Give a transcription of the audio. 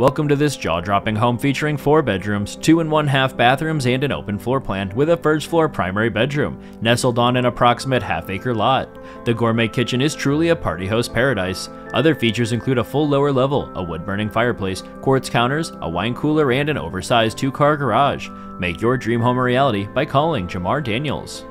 Welcome to this jaw-dropping home featuring 4 bedrooms, 2 and 1 half bathrooms, and an open floor plan with a first floor primary bedroom, nestled on an approximate half acre lot. The gourmet kitchen is truly a party host paradise. Other features include a full lower level, a wood-burning fireplace, quartz counters, a wine cooler, and an oversized two-car garage. Make your dream home a reality by calling Jahmar Daniels.